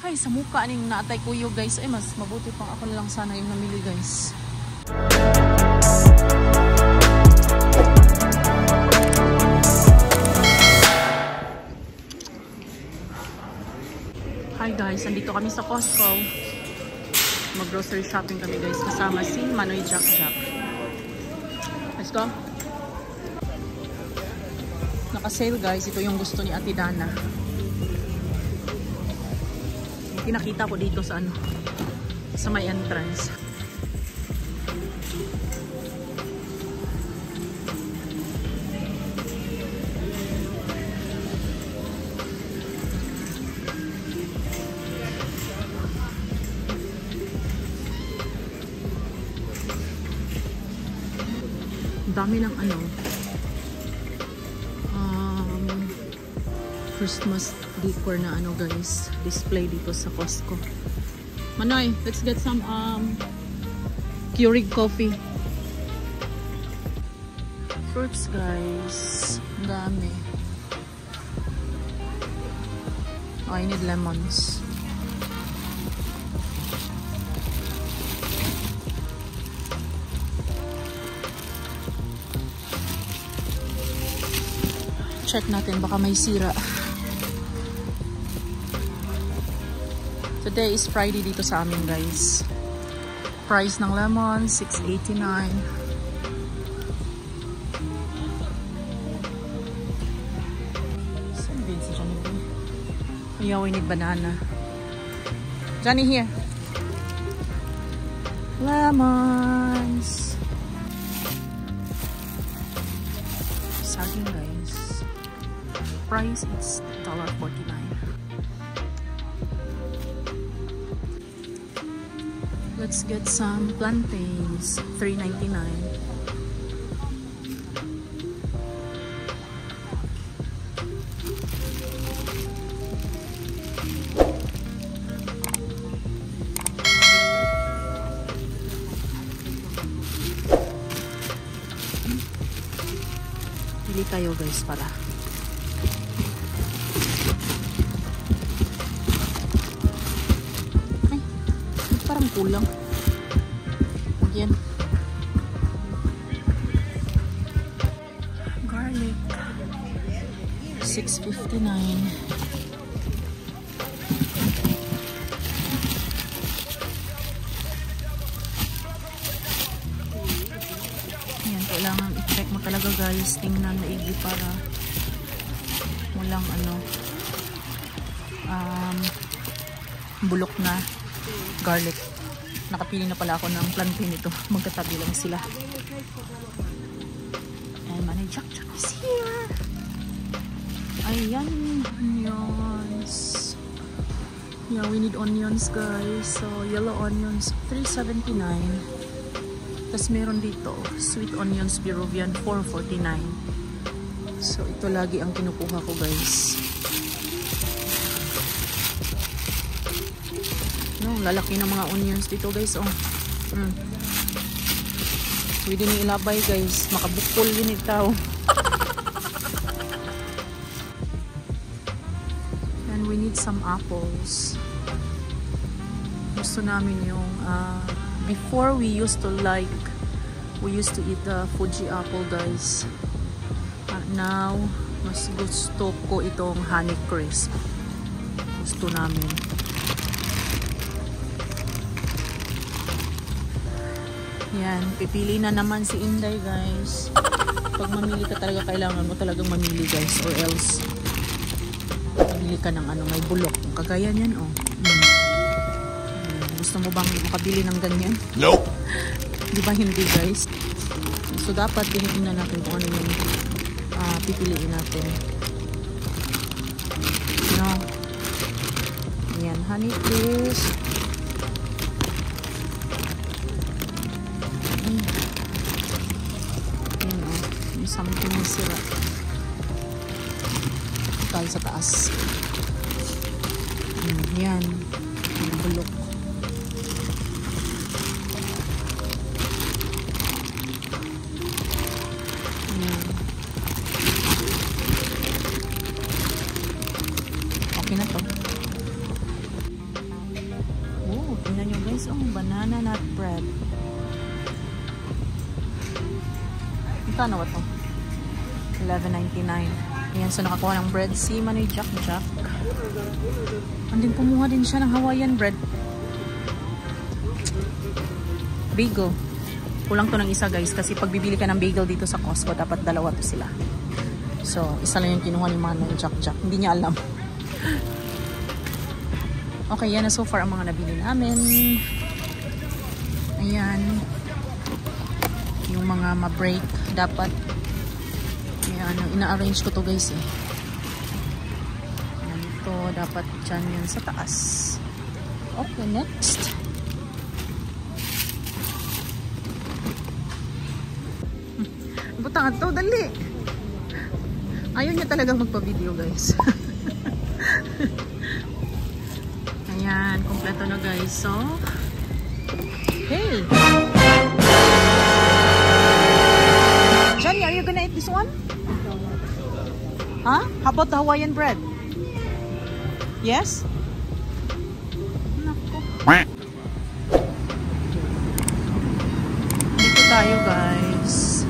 Ay, sa mukha ning naatay kuyo guys. Ay, mas mabuti pang ako na lang sana yung namili guys. Hi guys, andito kami sa Costco. Mag-grocery shopping kami guys. Kasama si Manoy Jack Jack. Let's go. Naka-sale guys. Ito yung gusto ni Ate Dana. Pinakita ko dito sa ano. Sa may entrance. Dami ng ano Christmas decor na ano guys. Display dito sa Costco. Manoy, let's get some um, Keurig coffee. Fruits guys. Dami. Oh, I need lemons. Check natin baka may sira today is Friday dito sa amin guys. Price ng lemon 6.89 saan din si Johnny yeah we need banana. Johnny here. Lemons. Saging guys. Price is $1.49 let's get some plantains. $3.99 Pili tayo guys para Ay, parang kulang. 6.59. Yan, kailangan i-check mo talaga guys. Tingnan maigi para walang ano um, bulok na garlic. Nakapili na pala ako ng plantain ito. Magkatabi lang sila. And Manay Jack Jack is here. Ayan, onions. Yeah, we need onions guys. So, yellow onions, 3.79. Tapos meron dito, sweet onions Peruvian, 4.49. So, ito lagi ang kinukuha ko guys. No, lalaki ng mga onions dito guys. Oh. Mm. Pwede ni guys. Makabukol yun itaw. We need some apples. Gusto namin yung uh, before we used to like we used to eat the Fuji apple guys. But now mas gusto ko itong honey crisp. Gusto namin. Yan, pipili na naman si Inday guys. Pag mamili ka talaga, kailangan mo talagang mamili guys or else mamili ka ng ano, may bulok. Kagaya niyan oh. Hmm. Hmm, Gusto mo bang makabili ng ganyan? Nope. Di ba hindi guys? So dapat tinitingnan natin kung ano yung ah, pipiliin natin. No. Yan, honey please. Mm. Yan o. Yung something na sira. Sa taas. Mm, yan. Yung bulok. Yan. Okay na to. banana nut bread. Magkano ba to? 11.99. Ayan, so nakakuha ng bread si Manoy Jack Jack. Andin kumuha din siya ng Hawaiian bread. Bagel. Kulang to ng isa guys kasi pag bibili ka ng bagel dito sa Costco, dapat dalawa to sila. So, isa lang yung kinuha ni Manoy Jack Jack. Hindi niya alam. okay, yan na so far ang mga nabili namin. Ayan. Yung mga ma-break dapat Ayan, ina-arrange ko to guys eh. Ayan, ito dapat dyan yan sa taas. Okay, next. Butang to, dali. Ayaw niya talaga magpa-video guys. Ayan, kompleto na guys. So, hey! Huh? How about the Hawaiian bread? Yes? Nako. Dito tayo guys.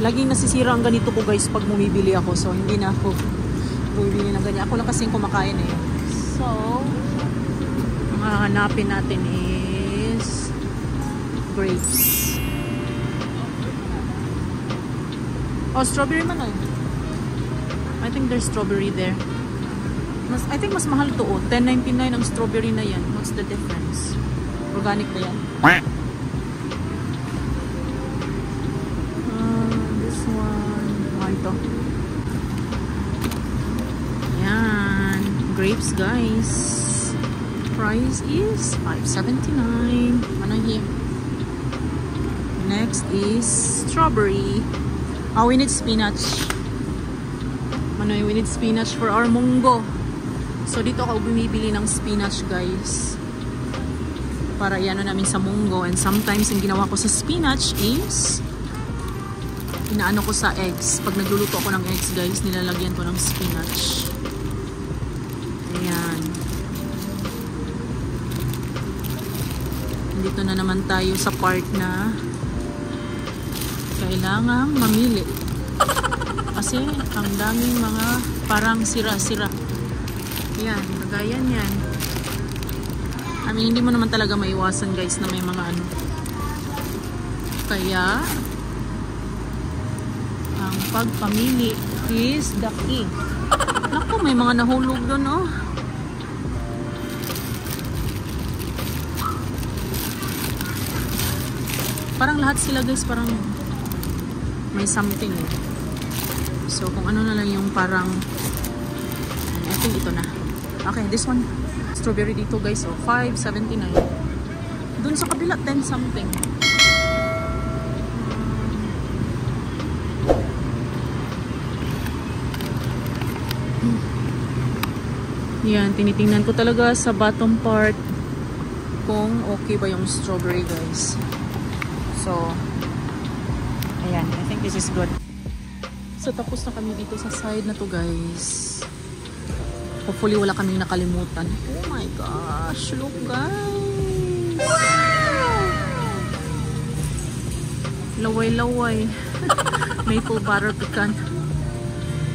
Laging nasisira ang ganito ko guys pag bumibili ako. So hindi na ako bumibili ng ganyan. Ako lang kasing kumakain eh. So, ang hanapin natin is grapes. Oh, strawberry man oh. I think there's strawberry there. Mas, I think mas mahal to oh. 10.99 ang strawberry na yan. What's the difference? Organic ba yan? Uh, this one. Ah, ito. Yan. Grapes guys. Price is 5.79. Ano here? Next is strawberry. Oh, we need spinach. Manoy, we need spinach for our munggo. So, dito ako bumibili ng spinach, guys. Para yan namin sa munggo. And sometimes, yung ginawa ko sa spinach is inaano ko sa eggs. Pag nagluluto ako ng eggs, guys, nilalagyan ko ng spinach. Ayan. Dito na naman tayo sa part na kailangang mamili. Kasi ang daming mga parang sira-sira. Yan, nagayan yan. I mean, hindi mo naman talaga maiwasan guys na may mga ano. Kaya, ang pagpamili is the key. Naku, may mga nahulog doon, oh. Parang lahat sila guys, parang may something eh. So, kung ano na lang yung parang I think ito na. Okay, this one. Strawberry dito guys. So, 5.79. Dun sa kabila, 10 something. Yan, tinitingnan ko talaga sa bottom part kung okay ba yung strawberry guys. So, this is good. So, tapos na kami dito sa side na to guys. Hopefully, wala kaming nakalimutan. Oh my gosh, look guys! Wow! Laway-laway. Maple butter pecan.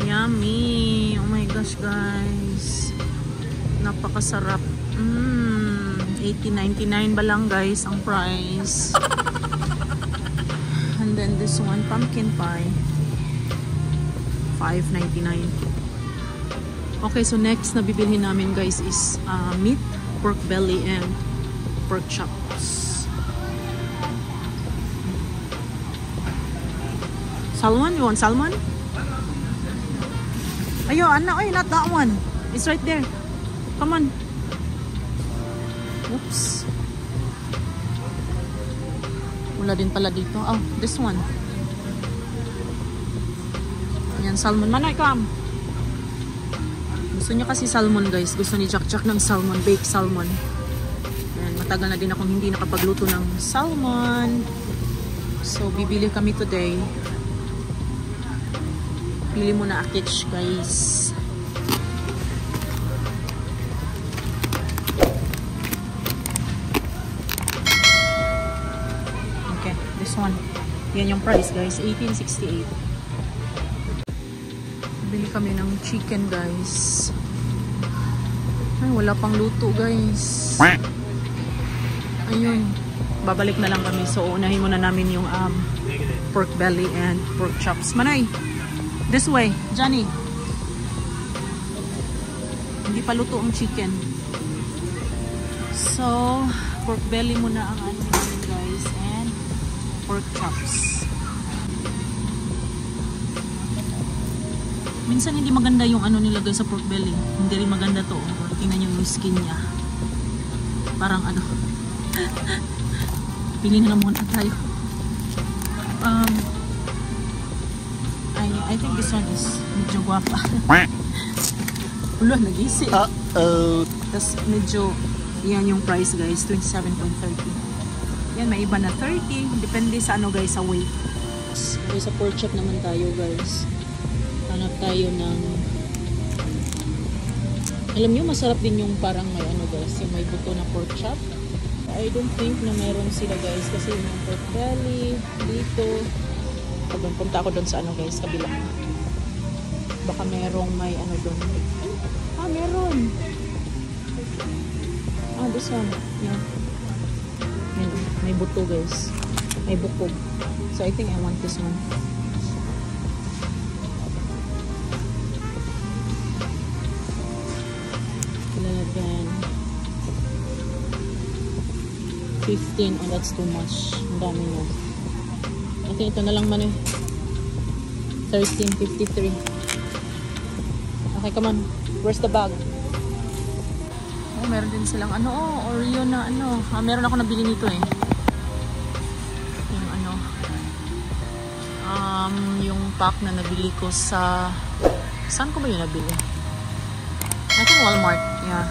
Yummy! Oh my gosh guys. Napakasarap. Mmm. 80.99 ba lang guys ang price. And then this one, pumpkin pie. 5.99. Okay, so next na bibilhin namin guys is uh, meat, pork belly, and pork chops. Salmon? You want salmon? Ayo, Anna, oy, not that one. It's right there. Come on. Wala din pala dito. Oh, this one. Ayan, salmon. Manoy, come. Gusto niya kasi salmon, guys. Gusto ni Jack Jack ng salmon. Baked salmon. Ayan, matagal na din akong hindi nakapagluto ng salmon. So, bibili kami today. Pili mo na akich, guys. Yan yung price guys, 1868. Bili kami ng chicken guys. Ay, wala pang luto guys. Ayun. Babalik na lang kami. So, unahin muna namin yung um, pork belly and pork chops. Manay, this way. Johnny. Hindi pa luto ang chicken. So, pork belly muna ang ano pork chops. Minsan hindi maganda yung ano nilagay sa pork belly. Hindi rin maganda to. Tingnan nyo yung skin niya. Parang ano. Pili na lang muna tayo. Um, I, I think this one is medyo guwapa. Ulo, nag-isi. Uh-oh. Tapos medyo, yan yung price guys, 27.30. Yan, may iba na 30. Depende sa ano guys, sa weight. Okay, sa pork chop naman tayo guys. Hanap tayo ng... Alam nyo, masarap din yung parang may ano guys, yung may buto na pork chop. I don't think na meron sila guys kasi yung pork belly dito. Pag punta ako doon sa ano guys, kabila. Baka merong may ano doon. Ah, meron. Ah, this one. Yeah. May, buto guys. May bukog. So I think I want this one. Eleven. 15. Oh, that's too much. Ang dami mo. Think ito na lang man eh. 13.53. Okay, come on. Where's the bag? Oh, meron din silang ano, oh, Oreo na ano. Ah, meron ako nabili nito eh. Um, yung pack na nabili ko sa... Saan ko ba yun nabili? I think Walmart. Yeah.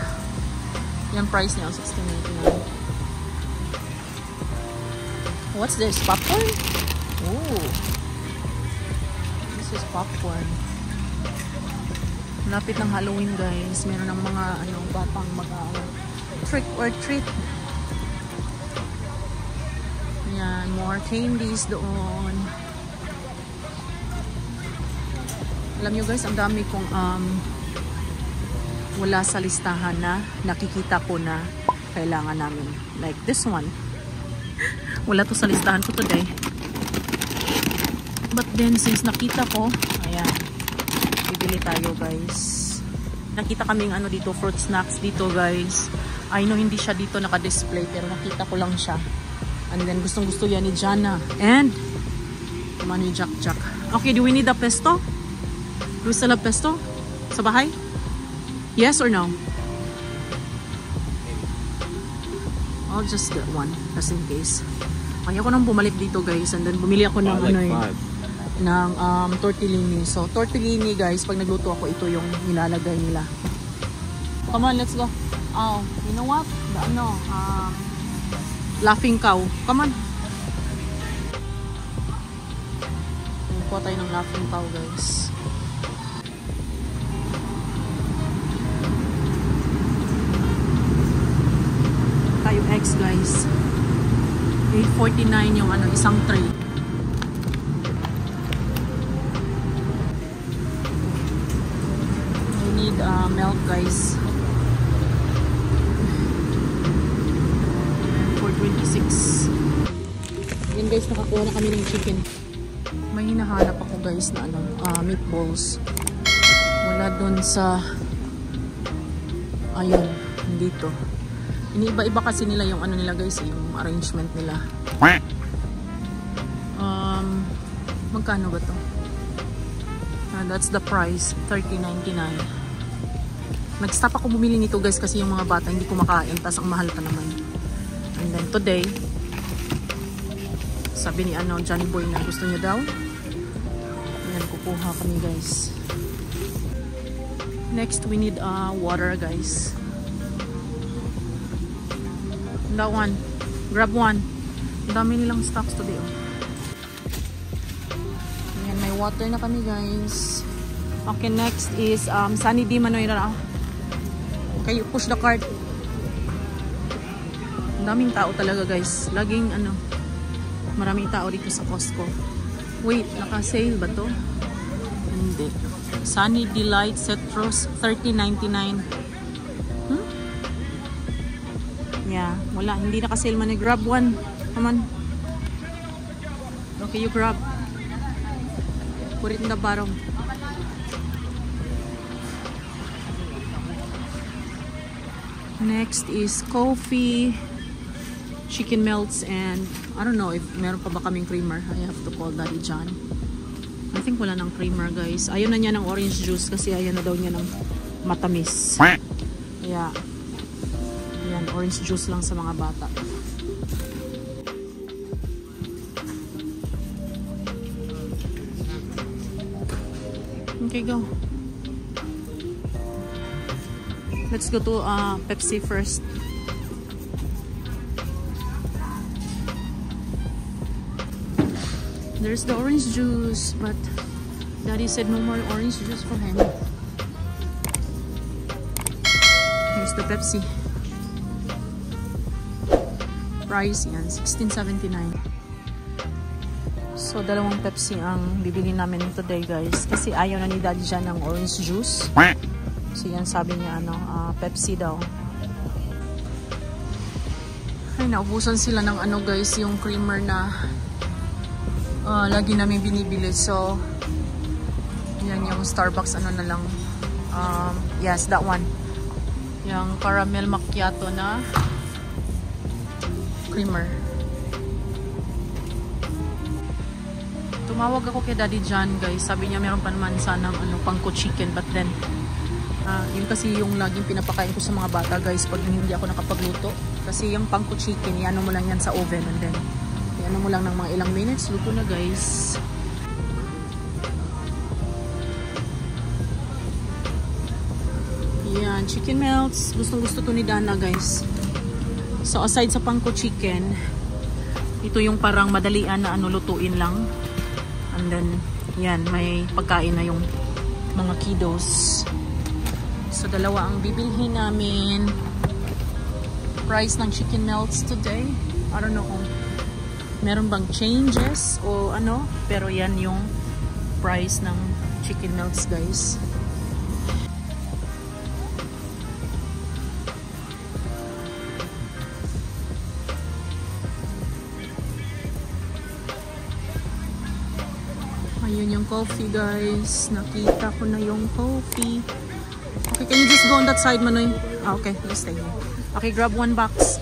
Yung price niya, 16.99. What's this? Popcorn? Oh. This is popcorn. Lapit ng Halloween guys. Meron ng mga ano, batang mag uh, trick or treat. Yan, more candies doon. Alam nyo guys, ang dami kong um, wala sa listahan na nakikita ko na kailangan namin. Like this one. Wala to sa listahan ko today. But then, since nakita ko, ayan, bibili tayo guys. Nakita kaming ano dito, fruit snacks dito guys. I know hindi siya dito naka-display, pero nakita ko lang siya. And then, gustong gusto yan ni Jana. And, come on, Jack Jack. Okay, do we need a pesto? Do we still have pesto? Sa bahay? Yes or no? I'll just get one, just in case. Kaya ko nang bumalik dito guys and then bumili ako ng ano eh, ng um, tortellini. So tortellini guys, pag nagluto ako ito yung nilalagay nila. Come on, let's go. Oh, you know what? The ano, um, laughing cow. Come on. Kuha tayo ng laughing cow guys. Tayo eggs guys. 849 yung ano, isang tray. We need uh, milk guys. 426. Yan guys, nakakuha na kami ng chicken. May hinahanap ako guys na ano, uh, meatballs. Wala dun sa ayun, dito. Iniiba-iba kasi nila yung ano nila guys, yung arrangement nila. Um, magkano ba to? Uh, that's the price, 30.99. Nag-stop ako bumili nito guys kasi yung mga bata hindi kumakain, tas ang mahal pa naman. And then today, sabi ni ano, Johnny Boy na gusto niya daw. Ayan, kukuha kami guys. Next, we need uh, water guys. That one. Grab one. Ang dami nilang stocks today. Oh. Ayan, may water na kami guys. Okay, next is um, Sunny D Manoyra. Okay, push the cart. Ang daming tao talaga guys. Laging ano, Maraming tao dito sa Costco. Wait, naka-sale ba to? Hindi. Sunny Delight Citrus, 30.99. wala. Hindi naka-sale man. Grab one. On. Okay, you grab. Put it in the bottom. Next is coffee, chicken melts, and I don't know if meron pa ba kaming creamer. I have to call Daddy John. I think wala ng creamer guys. Ayaw na niya ng orange juice kasi ayaw na daw niya ng matamis. Kaya, yan, orange juice lang sa mga bata. Okay, go. Let's go to uh, Pepsi first. There's the orange juice, but Daddy said no more orange juice for him. Here's the Pepsi. Price yan, 16.79. So, dalawang Pepsi ang bibili namin today, guys. Kasi ayaw na ni Daddy dyan ng orange juice. So yan sabi niya ano, uh, Pepsi daw. Ay, naubusan sila ng ano guys, yung creamer na uh, lagi namin binibili. So, yan yung Starbucks ano na lang. Um, yes, that one. Yung caramel macchiato na creamer. Tumawag ako kay Daddy John guys. Sabi niya meron pa naman sanang ano, pangko chicken but then Uh, yun kasi yung laging pinapakain ko sa mga bata guys pag hindi ako nakapagluto. Kasi yung pangko chicken, iano mo lang yan sa oven and then iano mo lang ng mga ilang minutes, luto na guys. Yan, chicken melts. Gustong gusto to ni Dana guys. So aside sa pangko chicken, ito yung parang madalian na ano lutuin lang. And then, yan, may pagkain na yung mga kiddos. So, dalawa ang bibilhin namin. Price ng chicken melts today. I don't know kung meron bang changes o ano. Pero yan yung price ng chicken melts guys. Ayun yung coffee guys. Nakita ko na yung coffee. Okay, can you just go on that side, Manoy? Ah, okay, you stay here. Okay, grab one box.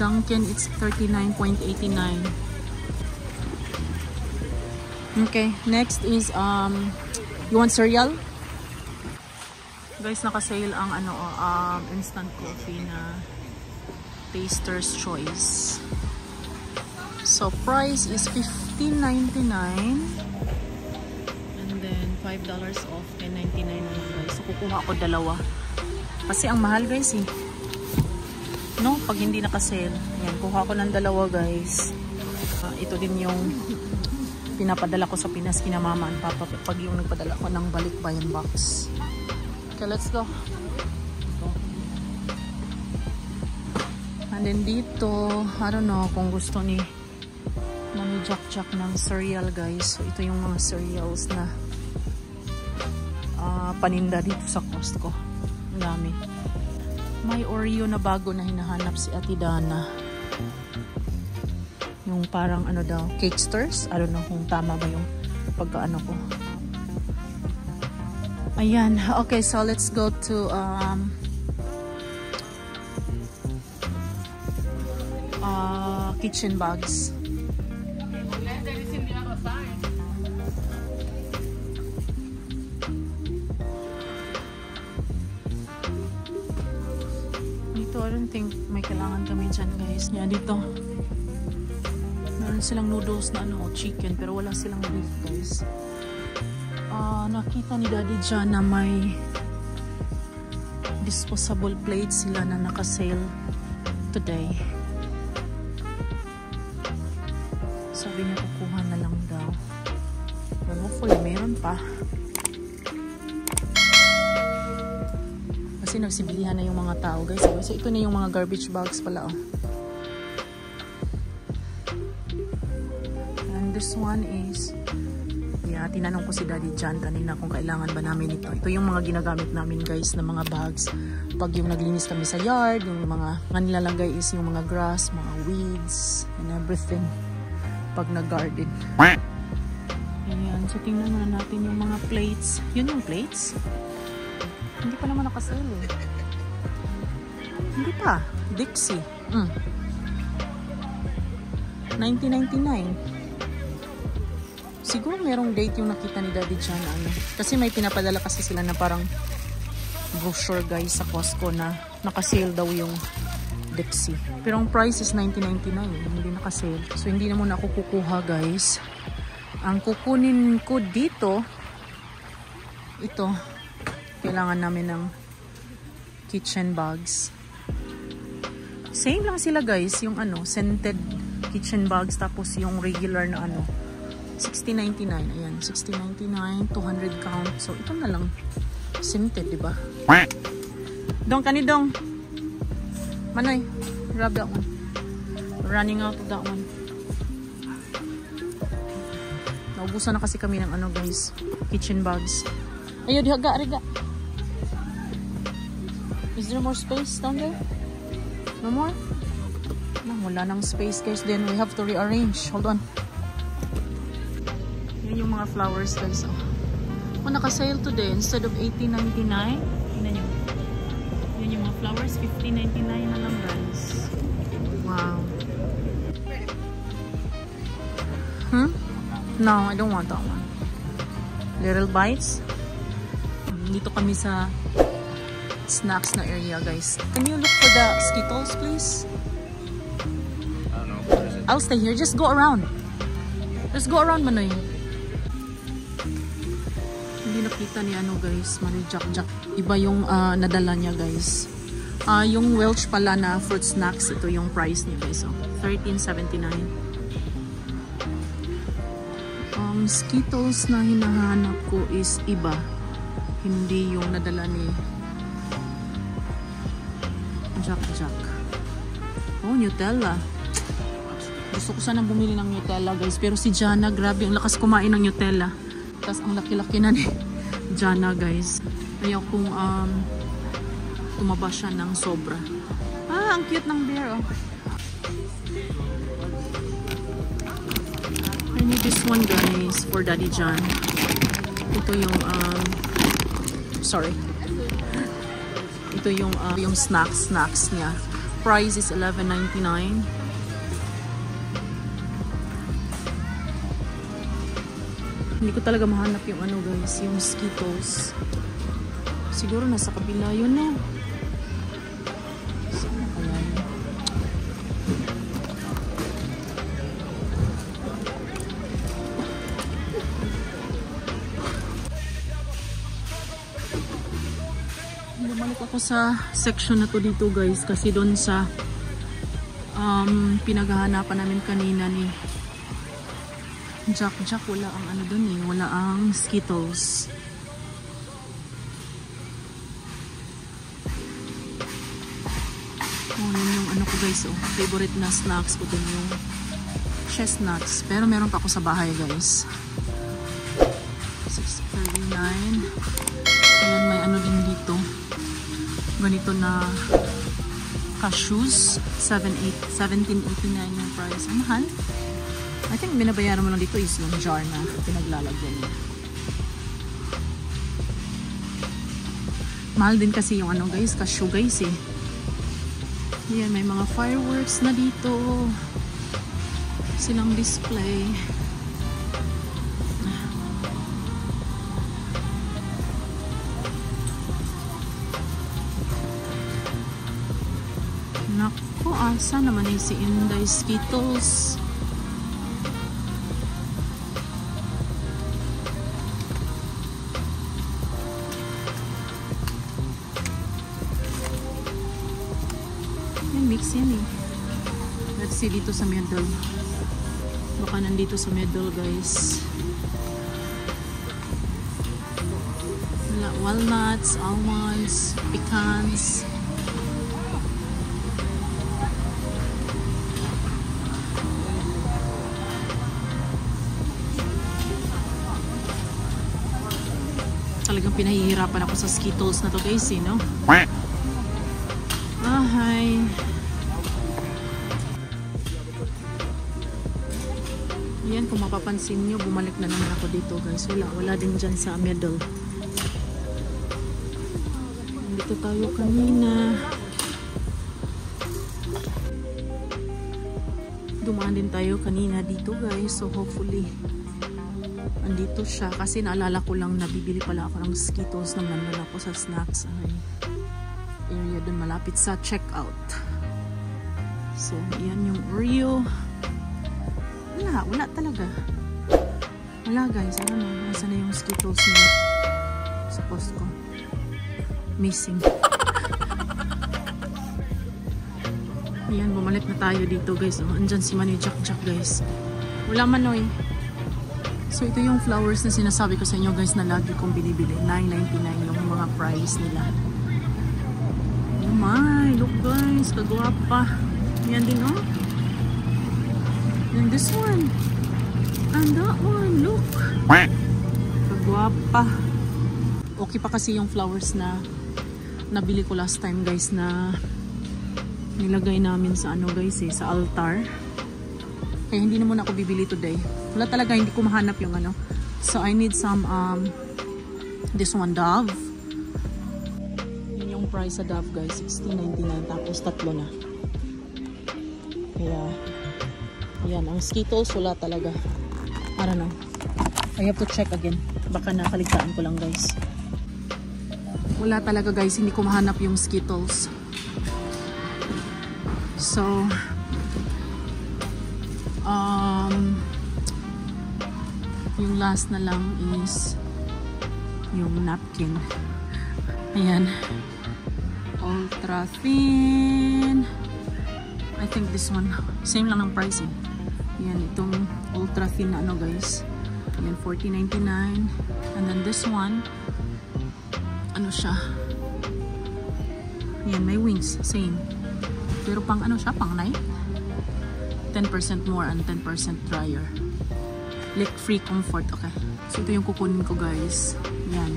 Dunkin, it's 39.89. Okay, next is, um, you want cereal? Guys, naka-sale ang ano, um, instant coffee na Taster's Choice. So, price is $15.99. $5 off, $10.99 naman guys. So, kukuha ako dalawa. Kasi ang mahal guys eh. No, pag hindi naka-sale. Ayan, kuha ko ng dalawa guys. Uh, ito din yung pinapadala ko sa Pinas kina mama and papa pag yung nagpadala ko ng balikbayan box. Okay, let's go. And then dito, I don't know kung gusto ni Mami Jack Jack ng cereal guys. So, ito yung mga cereals na paninda dito sa Costco. Ang dami. May Oreo na bago na hinahanap si Ate Dana. Yung parang ano daw, cake stars. I don't know kung tama ba yung pagkaano ko. Ayan. Okay, so let's go to um, uh, kitchen bags. Kailangan kami dyan guys. Yeah, dito. Meron silang noodles na ano, chicken, pero wala silang beef guys. Uh, nakita ni daddy dyan na may disposable plates sila na naka-sale today. Sabi niya kukuha na lang daw. But hopefully meron pa. Kasi nagsibilihan na yung mga tao guys. Eh. So ito na yung mga garbage bags pala oh. And this one is yeah, tinanong ko si Daddy Jan kanina kung kailangan ba namin ito. Ito yung mga ginagamit namin guys na mga bags. Pag yung naglinis kami sa yard, yung mga nga nilalagay is yung mga grass, mga weeds, and everything. Pag nag-garden. Ayan, so tingnan muna natin yung mga plates. Yun yung plates? Hindi pa naman nakasale eh. Hindi pa. Dixie. Mm. 1999 siguro merong date yung nakita ni Daddy Chan ano. Kasi may pinapadala kasi sila na parang brochure guys sa Costco na nakasale daw yung Dixie. Pero ang price is 19.99 hindi nakasale. So hindi na muna ako kukuha guys. Ang kukunin ko dito ito kailangan namin ng kitchen bags. Same lang sila guys, yung ano, scented kitchen bags tapos yung regular na ano, 60.99. Ayan, 60.99, 200 count. So, ito na lang. Scented, di ba? Dong, kanidong. Manoy, grab that one. running out of that one. Naubusan na kasi kami ng ano guys, kitchen bags. Ayo, dihaga, riga. Is there more space down there? No more? No, wala nang space guys. Then we have to rearrange. Hold on yung mga flowers guys. Oh. Oh, naka-sale today. Instead of 18.99, tingnan nyo. Yun yung mga flowers. 15.99 na lang guys. Wow. Hmm? No, I don't want that one. Little bites. Dito kami sa snacks na area guys. Can you look for the Skittles please? I don't know. I'll stay here. Just go around. Just go around, Manoy hindi nakita ni ano guys, Mari Jack Jack. Iba yung uh, nadala niya guys. Uh, yung Welch pala na fruit snacks, ito yung price niya guys. So, 13.79. Ang um, Skittles na hinahanap ko is iba. Hindi yung nadala ni Jack Jack. Oh, Nutella. Gusto ko sanang bumili ng Nutella guys. Pero si Jana, grabe, ang lakas kumain ng Nutella. Tapos ang laki-laki na ni Jana guys. Ayaw kong um, tumaba siya ng sobra. Ah, ang cute ng bear oh. I need this one guys for Daddy John. Ito yung um, sorry. Ito yung uh, yung snacks snacks niya. Price is 11.99. Hindi ko talaga mahanap yung ano guys, yung Skittles. Siguro nasa kabila yun na. Ako sa section na to dito guys kasi doon sa um, pinaghahanapan namin kanina ni Jack. Jack wala ang ano dun eh. Wala ang Skittles. Oh yun yung ano ko guys oh. Favorite na snacks ko dun yung chestnuts pero meron pa ako sa bahay guys. 6.39 ayan may ano din dito ganito na cashews 17.89 yung price ang mahal I think binabayaran mo lang dito is yung jar na pinaglalagyan niya. Mahal din kasi yung ano guys, cashew guys eh. Yan, may mga fireworks na dito. Silang display. Asa naman yung si Inday Skittles. mix yan eh. Let's see dito sa middle. Baka nandito sa middle guys. Walnuts, almonds, pecans. Pinahihirapan ako sa Skittles na to guys, eh, no? Ah, hi. Yan, kung mapapansin nyo, bumalik na naman ako dito guys. Wala, wala din dyan sa middle. Dito tayo kanina. Dumaan din tayo kanina dito guys. So hopefully, andito siya. Kasi naalala ko lang nabibili pala ako ng Skittles nang nandun ako sa snacks. Ay, area dun malapit sa checkout. So, yan yung Oreo. Wala, wala talaga. Wala guys, ano na, nasa na yung Skittles niya sa Costco. Missing. Ayan, bumalik na tayo dito guys. Oh, andyan si Manny Jack Jack guys. Wala manoy. So ito yung flowers na sinasabi ko sa inyo guys na lagi kong binibili. 9.99 yung mga price nila. Oh my, look guys, kagwapa. Yan din oh. And this one. And that one, look. Kagwapa. Okay pa kasi yung flowers na nabili ko last time guys na nilagay namin sa ano guys eh, sa altar. Kaya hindi naman ako bibili today. Wala talaga, hindi ko mahanap yung ano. So I need some, um, this one Dove. Yun yung price sa Dove guys, 16.99 tapos tatlo na. Kaya, yan, ang Skittles wala talaga. I don't know. I have to check again. Baka nakaligtaan ko lang guys. Wala talaga guys, hindi ko mahanap yung Skittles. So, um, yung last na lang is yung napkin. Ayan. Ultra thin. I think this one, same lang ng pricing. Ayan, itong ultra thin na ano guys. Ayan, 14.99. And then this one, ano siya? Ayan, may wings. Same. Pero pang ano siya? Pang night? 10% more and 10% drier. Leak free comfort. Okay. So ito yung kukunin ko guys. Yan.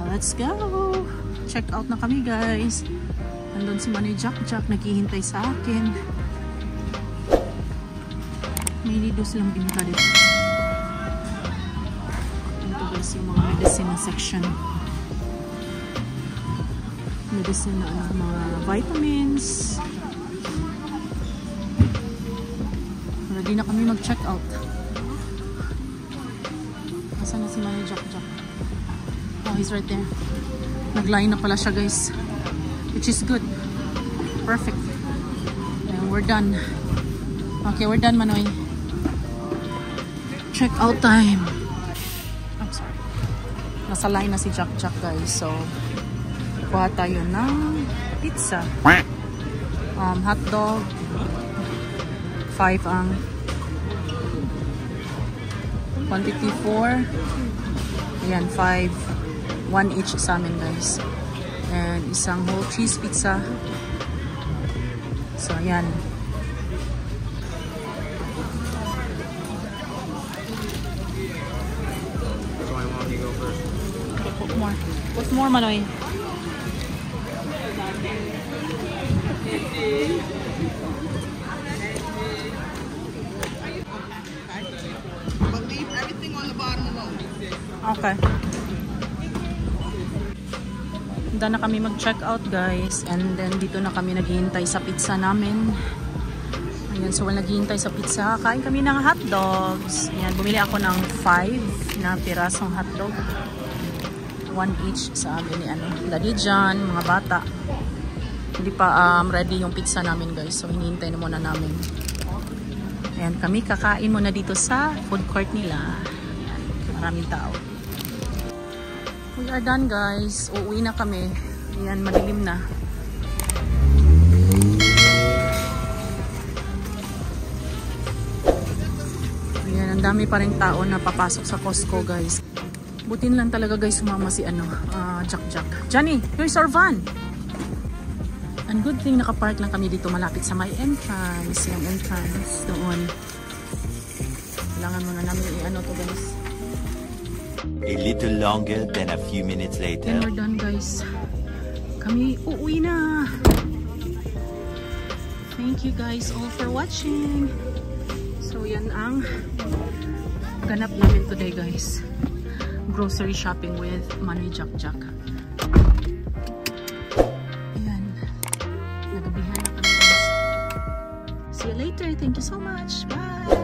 Now let's go! Check out na kami guys. Nandun si Manny Jack Jack naghihintay sa akin. May nidos lang binita dito. Ito guys yung mga medicine na section medicine na ano, mga vitamins. Ready na kami mag-check out. Nasaan na si Manny Jack Jack? Oh, he's right there. Nag-line na pala siya guys. Which is good. Perfect. And we're done. Okay, we're done Manoy. Check out time. I'm sorry. Nasa line na si Jack Jack guys. So, kuha tayo ng pizza. Um, hot dog. 5 ang quantity 4. Ayan, 5. 1 each sa amin guys. And isang whole cheese pizza. So, ayan. Which one want you go first? Okay, put more. Put more, Manoy. Handa na kami mag-check out guys. And then dito na kami naghihintay sa pizza namin. Ayan, so while naghihintay sa pizza, kain kami ng hot dogs. Ayan, bumili ako ng 5 na pirasong hot dog. One each sa amin ni ano, Daddy John, mga bata. Hindi pa um, ready yung pizza namin guys. So hinihintay na muna namin. Ayan, kami kakain muna dito sa food court nila. Ayan, maraming tao. We are done guys. Uuwi na kami. Ayan, madilim na. Ayan, ang dami pa rin tao na papasok sa Costco guys. Butin lang talaga guys sumama si ano, ah, Jack Jack. Johnny, here's our van. And good thing nakapark lang kami dito malapit sa my entrance. Yung entrance doon. kailangan muna namin i-ano to guys. A little longer than a few minutes And later. we're done guys. Kami uuwi na. Thank you guys all for watching. So yan ang ganap namin today guys. Grocery shopping with Manoy Jack. Ayan. Nagabihan na kami guys. See you later. Thank you so much. Bye!